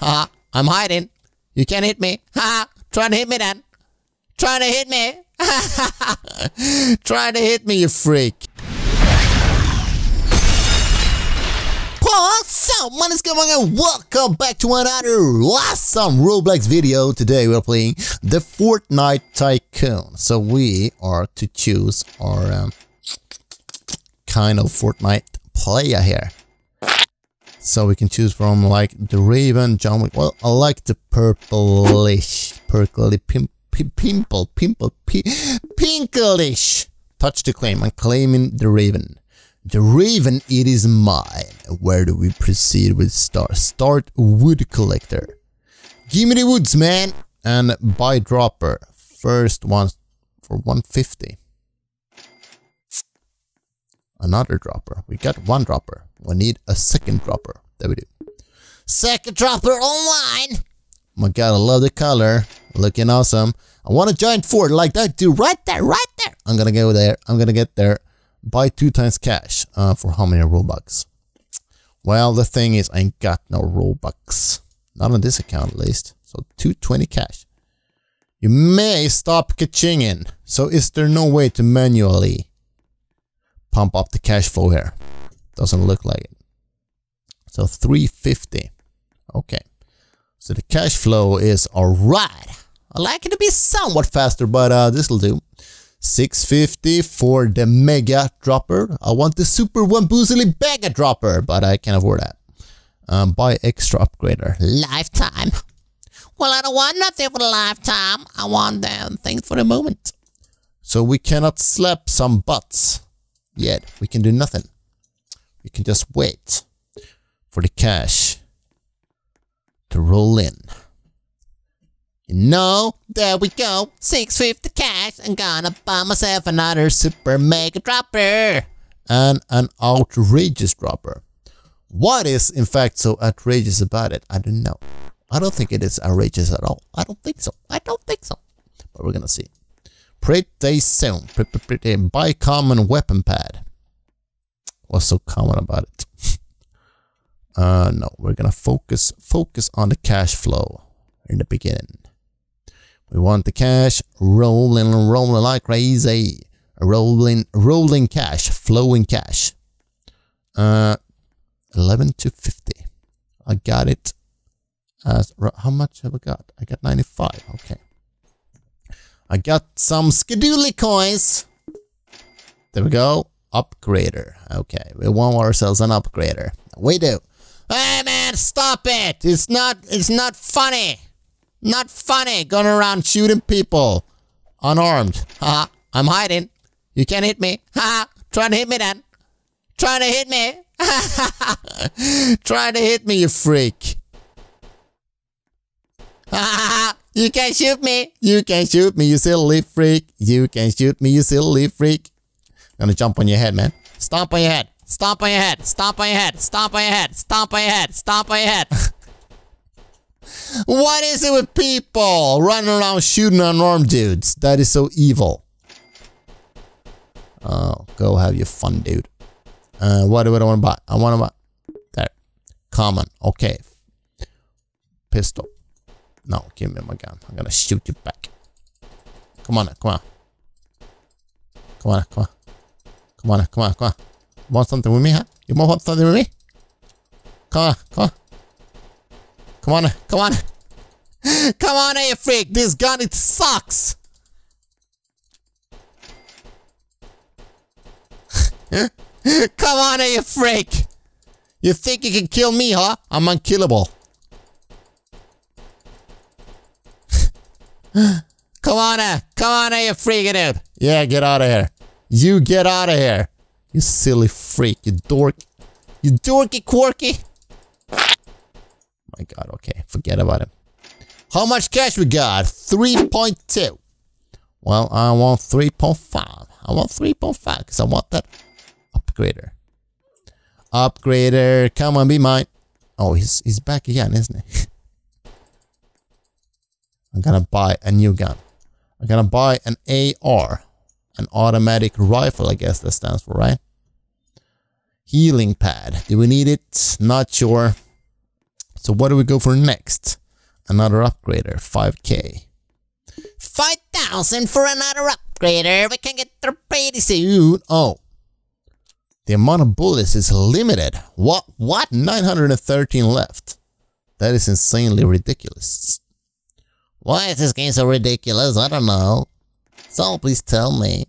Ha! I'm hiding. You can't hit me. Ha! Try to hit me then. Try to hit me. Try to hit me, you freak. What's up, man? what is going on? Welcome back to another awesome Roblox video. Today we're playing the Fortnite Tycoon. So we are to choose our um, kind of Fortnite player here. So we can choose from like the Raven, John Wick. Well, I like the purplish, purpley pim, pim, pimple, pimple, pi, pinklish. Touch to claim. I'm claiming the Raven. The Raven, it is mine. Where do we proceed with start? Start wood collector. Give me the woods, man. And buy dropper. First one for 150. Another dropper. We got one dropper. We need a second dropper. There we do. Second dropper online. My god, I love the color. Looking awesome. I want a giant fort like that dude right there, right there. I'm gonna go there. I'm gonna get there. Buy two times cash. Uh, for how many Robux? Well, the thing is, I ain't got no Robux. Not on this account, at least. So 220 cash. You may stop kachinging. So is there no way to manually pump up the cash flow here? Doesn't look like it. So 350. Okay. So the cash flow is alright. I like it to be somewhat faster, but uh, this will do. 650 for the mega dropper. I want the super one boozily mega dropper, but I can't afford that. Um, buy extra upgrader. Lifetime. Well, I don't want nothing for the lifetime. I want them things for the moment. So we cannot slap some butts yet. We can do nothing. We can just wait for the cash to roll in. Know, there we go. 650 cash. I'm gonna buy myself another super mega dropper. And an outrageous dropper. What is in fact so outrageous about it? I don't know. I don't think it is outrageous at all. I don't think so. I don't think so. But we're gonna see. Pretty soon. Pretty, pretty, buy common weapon pad. What's so common about it? uh, no, we're gonna focus focus on the cash flow in the beginning. We want the cash rolling, rolling like crazy. Rolling, rolling cash, flowing cash. Uh, 11 to 50. I got it. As, how much have I got? I got 95. Okay. I got some Skadooly coins. There we go. Upgrader. Okay. We want ourselves an upgrader. We do. Hey man, stop it. It's not, it's not funny. Not funny going around shooting people unarmed. Haha, I'm hiding. You can't hit me. Haha, try to hit me then. Try to hit me. try to hit me, you freak. you can shoot me. You can shoot me, you silly freak. You can shoot me, you silly freak. I'm gonna jump on your head, man. Stomp on your head. Stomp on your head. Stomp on your head. Stomp on your head. Stomp on your head. Stomp on your head. What is it with people running around shooting unarmed dudes? That is so evil. Oh, go have your fun, dude. Uh, what do I want to buy? I want to buy... There. Common. Okay. Pistol. No, give me my gun. I'm gonna shoot you back. Come on, come on. Come on, come on. Come on, come on, come on. Want something with me, huh? You want something with me? Come on, come on. Come on, come on. Come on, eh, you freak. This gun, it sucks. come on, eh, you freak. You think you can kill me, huh? I'm unkillable. come on, uh, come on, you freak, dude. Yeah, get out of here. You get out of here. You silly freak, you dork. You dorky quirky my god, okay. Forget about it. How much cash we got? 3.2. Well, I want 3.5. I want 3.5 because I want that upgrader. Upgrader, come on, be mine. Oh, he's, he's back again, isn't he? I'm gonna buy a new gun. I'm gonna buy an AR. An automatic rifle, I guess that stands for, right? Healing pad. Do we need it? Not sure. So what do we go for next? Another upgrader, 5k. 5,000 for another upgrader. We can get there pretty soon. Oh. The amount of bullets is limited. What? What? 913 left. That is insanely ridiculous. Why is this game so ridiculous? I don't know. So please tell me.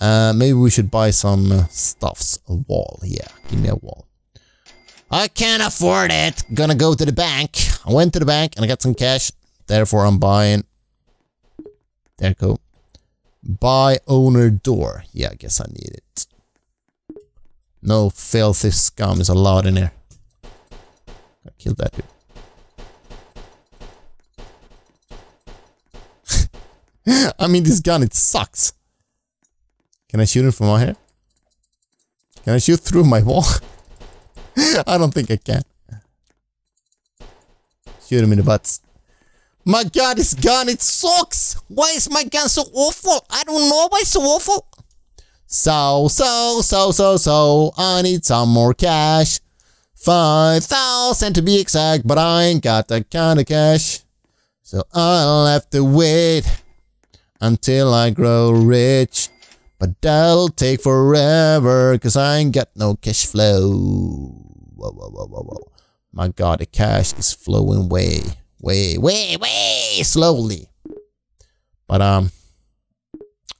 Uh, maybe we should buy some uh, stuffs. A wall. Yeah, give me a wall. I can't afford it. Gonna go to the bank. I went to the bank and I got some cash. Therefore, I'm buying. There go. Buy owner door. Yeah, I guess I need it. No filthy scum is allowed in here. I killed that dude. I mean, this gun, it sucks. Can I shoot him from out here? Can I shoot through my wall? I don't think I can. Shoot him in the butts. My god, this gun, it sucks! Why is my gun so awful? I don't know why it's so awful. So, so, so, so, so, I need some more cash. 5,000 to be exact, but I ain't got that kind of cash. So I'll have to wait until I grow rich. But that'll take forever, cause I ain't got no cash flow. Whoa, whoa, whoa, whoa, whoa. My god, the cash is flowing way, way, way, way slowly. But, um,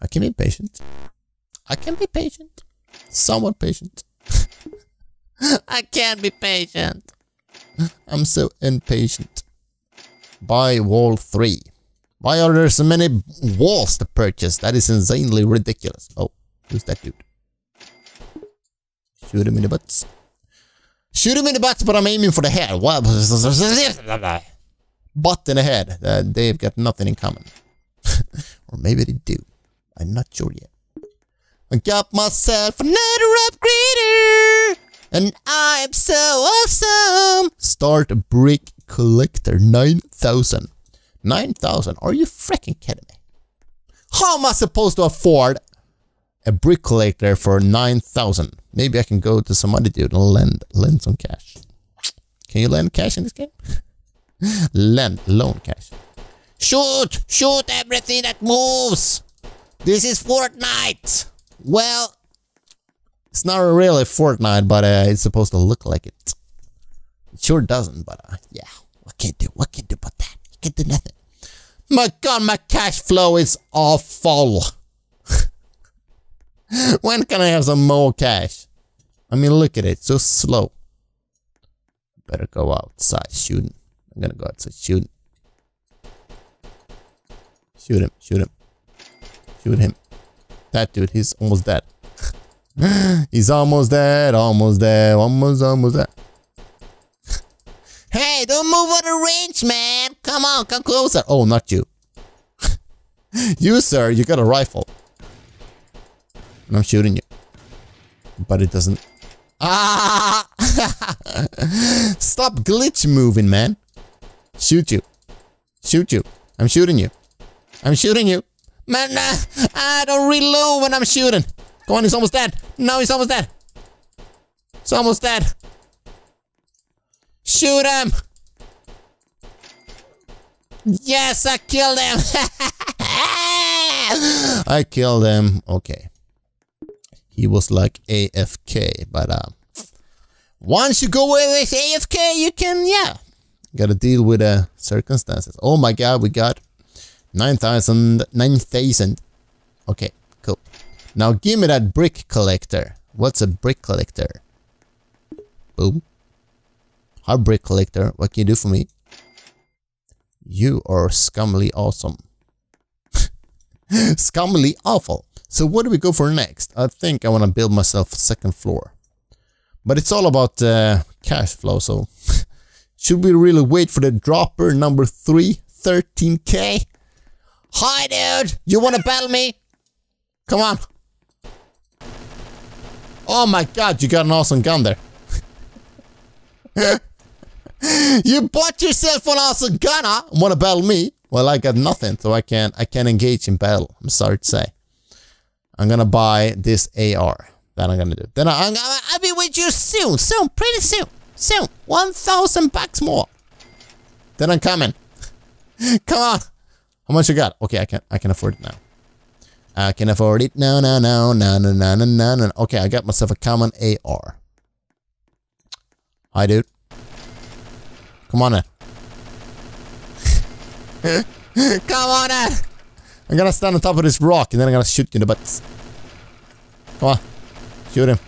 I can be patient. I can be patient. Somewhat patient. I can't be patient. I'm so impatient. Buy wall 3. Why are there so many walls to purchase? That is insanely ridiculous. Oh, who's that dude? Shoot him in the butts. Shoot him in the butts, but I'm aiming for the head. Butt in the head. Uh, they've got nothing in common. or maybe they do. I'm not sure yet. I got myself another upgrader! And I'm so awesome! Start brick collector 9000. 9,000? Are you freaking kidding me? How am I supposed to afford a brick collector for 9,000? Maybe I can go to some other dude and lend, lend some cash. Can you lend cash in this game? lend, loan cash. Shoot! Shoot everything that moves! This is Fortnite! Well, it's not really Fortnite, but uh, it's supposed to look like it. It sure doesn't, but uh, yeah. What can you do? What can you do about that? You can do nothing. My god, my cash flow is awful. when can I have some more cash? I mean, look at it, so slow. Better go outside shooting. I'm gonna go outside shooting. Shoot him, shoot him. Shoot him. That dude, he's almost dead. he's almost dead, almost dead, almost, almost dead. hey, don't move out of range, man. Come on, come closer. Oh, not you. you, sir, you got a rifle. And I'm shooting you. But it doesn't... Ah! Stop glitch moving, man. Shoot you. Shoot you. I'm shooting you. I'm shooting you. Man, I don't reload when I'm shooting. Go on, he's almost dead. No, he's almost dead. He's almost dead. Shoot him. Yes, I killed him. I killed him. Okay. He was like AFK, but uh, once you go with AFK, you can, yeah, gotta deal with the uh, circumstances. Oh my god, we got 9,000, 9,000. Okay, cool. Now give me that brick collector. What's a brick collector? Boom. Hi brick collector, what can you do for me? You are scummily awesome. scummily awful. So what do we go for next? I think I want to build myself a second floor. But it's all about uh, cash flow, so... should we really wait for the dropper number 3? 13k? Hi, dude! You wanna battle me? Come on. Oh my god, you got an awesome gun there. you bought yourself an awesome gun, huh? Wanna battle me? Well, I got nothing, so I can't I can't engage in battle. I'm sorry to say. I'm gonna buy this AR. That I'm gonna do. Then I, I'm, I'll be with you soon, soon, pretty soon. Soon. 1,000 bucks more. Then I'm coming. Come on. How much you got? Okay, I can I can afford it now. I can afford it. No, no, no, no, no, no, no, no, no. Okay, I got myself a common AR. Hi, dude. Come on in. Come on in. I'm gonna stand on top of this rock and then I'm gonna shoot you in the butt. Come on. Shoot him.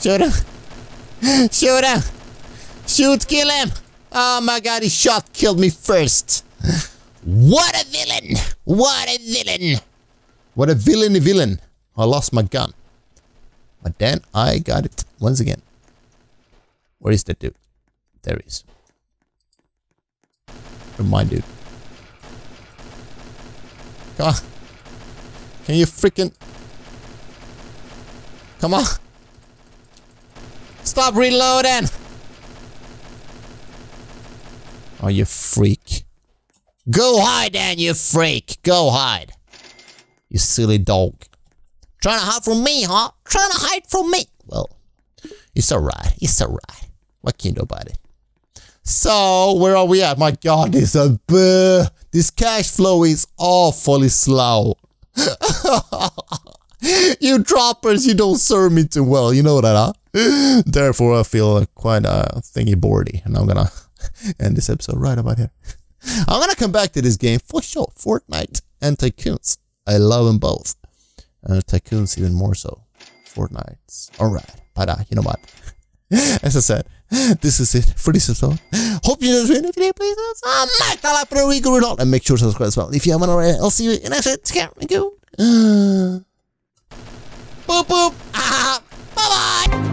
Shoot him. Shoot him. Shoot, kill him. Oh my god, he shot killed me first. What a villain. What a villain. What a villainy villain. I lost my gun. But then I got it once again. Where is that dude? There he is. My dude. Come on. Can you freaking... Come on. Stop reloading! Oh, you freak. Go hide then, you freak! Go hide! You silly dog. Trying to hide from me, huh? Trying to hide from me! Well, it's alright. It's alright. What can you do about it? So, where are we at? My god, this a buh. This cash flow is awfully slow. you droppers, you don't serve me too well. You know that, huh? Therefore, I feel quite uh, thingy boardy. And I'm gonna end this episode right about here. I'm gonna come back to this game for sure. Fortnite and Tycoons. I love them both. Uh, Tycoons even more so. Fortnite. Alright. But uh, you know what? As I said, this is it for this episode. Hope you enjoyed the video. Please smack that like button, we go and make sure to subscribe as well. If you haven't already, I'll see you in the next video. Thank you. boop boop. Ah, bye bye.